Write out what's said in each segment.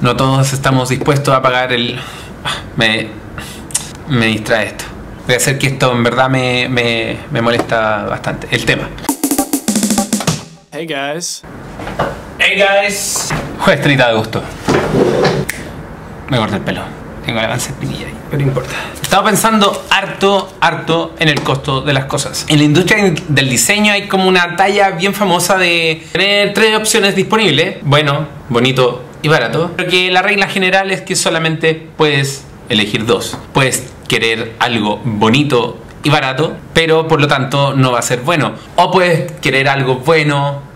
no todos estamos dispuestos a pagar el... Ah, Me, me distrae esto. Voy a hacer que esto en verdad me, me, me molesta bastante. El tema. Hey guys. Hey guys. Jueves 30 de agosto. Me corté el pelo. Tengo la avance ahí, pero no importa. Estaba pensando harto, harto en el costo de las cosas. En la industria del diseño hay como una talla bien famosa de tener tres opciones disponibles. Bueno, bonito y barato. Pero que la regla general es que solamente puedes elegir dos. Puedes querer algo bonito y barato, pero por lo tanto no va a ser bueno. O puedes querer algo bueno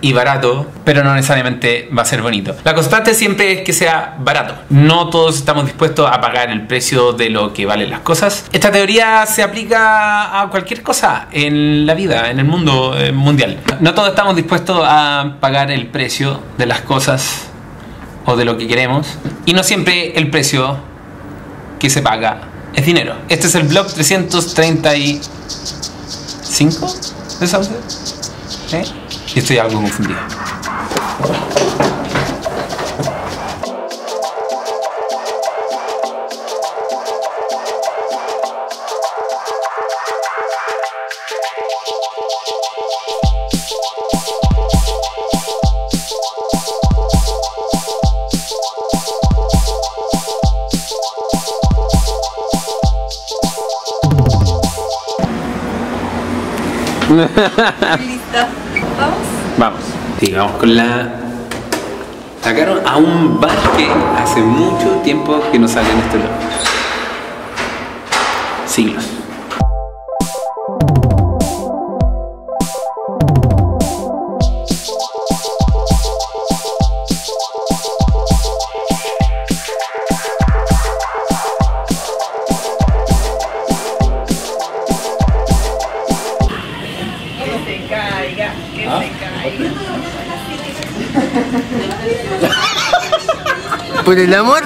y barato, pero no necesariamente va a ser bonito. La constante siempre es que sea barato. No todos estamos dispuestos a pagar el precio de lo que valen las cosas. Esta teoría se aplica a cualquier cosa en la vida, en el mundo eh, mundial. No todos estamos dispuestos a pagar el precio de las cosas o de lo que queremos. Y no siempre el precio que se paga es dinero. Este es el blog 335 de Sauce. ¿Eh? Y estoy algo confundido. Lista. Vamos. Vamos. Sigamos con la. Sacaron a un bar que hace mucho tiempo que no sale en este lado. Siglos. Por el amor.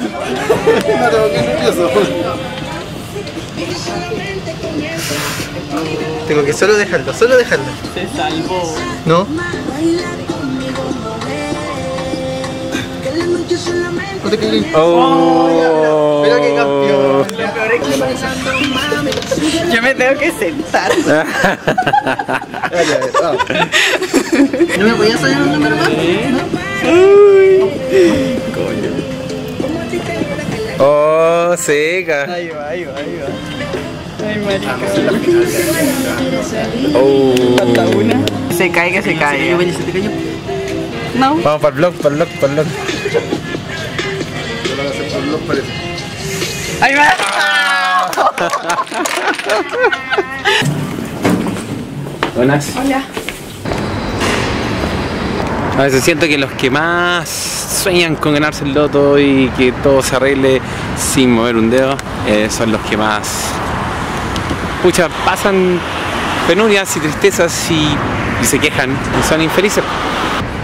Tengo que solo dejarlo, solo dejarlo. Se salvó. ¿No? No te quedes. Oh. Mira qué campeón. Yo me tengo que sentar. Dale, a ver, vamos. ¿No me podías salir un número más? Oh, seca. Ahí va, ahí va, ahí va. Ay, marica. Oh. Falta una. Se cae, que se cae. No. Vamos para el blog, para el blog, para el blog. Ahí va. Buenas. Hola. A veces siento que los que más sueñan con ganarse el loto y que todo se arregle sin mover un dedo eh, son los que más pucha, pasan penurias y tristezas y, se quejan y son infelices.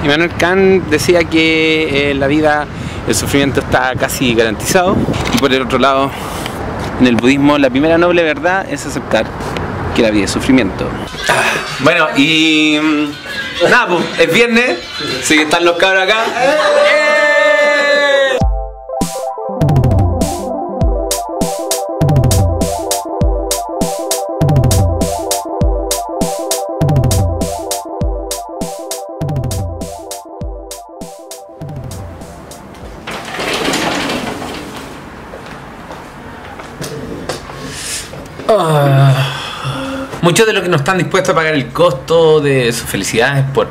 Immanuel Kant decía que en la vida el sufrimiento está casi garantizado y por el otro lado en el budismo la primera noble verdad es aceptar que la vida es sufrimiento. Bueno, y nada, pues, es viernes, sí que están los cabros acá. ¡Eh! Muchos de los que no están dispuestos a pagar el costo de su felicidad es por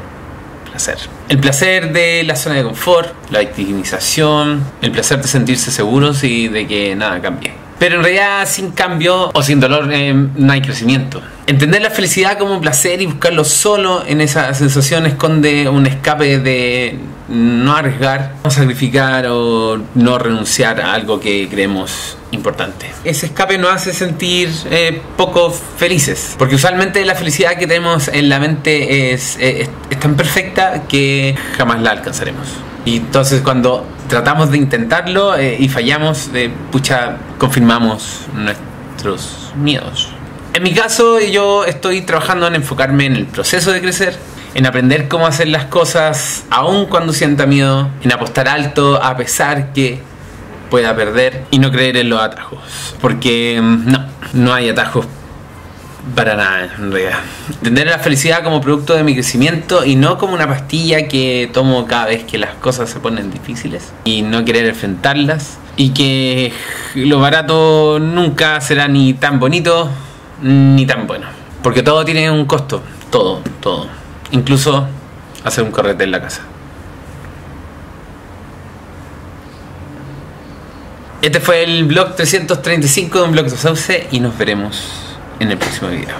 placer. El placer de la zona de confort, la victimización, el placer de sentirse seguros y de que nada cambie. Pero en realidad sin cambio o sin dolor eh, no hay crecimiento. Entender la felicidad como placer y buscarlo solo en esa sensación esconde un escape de no arriesgar, no sacrificar o no renunciar a algo que creemos importante. Ese escape nos hace sentir eh, poco felices, porque usualmente la felicidad que tenemos en la mente es, eh, es- es tan perfecta que jamás la alcanzaremos. Y entonces cuando tratamos de intentarlo eh, y fallamos, eh, pucha, confirmamos nuestros miedos. En mi caso, yo estoy trabajando en enfocarme en el proceso de crecer en aprender cómo hacer las cosas aun cuando sienta miedo, en apostar alto a pesar que pueda perder y no creer en los atajos. Porque mm, no, no hay atajos para nada, en realidad. Entender la felicidad como producto de mi crecimiento y no como una pastilla que tomo cada vez que las cosas se ponen difíciles y no querer enfrentarlas. Y que lo barato nunca será ni tan bonito ni tan bueno. Porque todo tiene un costo, todo, todo. Incluso hacer un correte en la casa. Este fue el blog 335 de un blog de Sauce y nos veremos en el próximo video.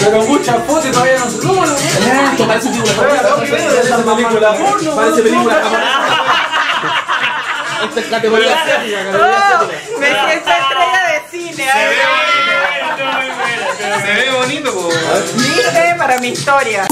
Pero muchas fotos todavía no se toman. Esto parece película. Parece película. Esta es categoría asiática. Me siento estrella de cine. Se ve bonito, ¿Viste? Para mi historia.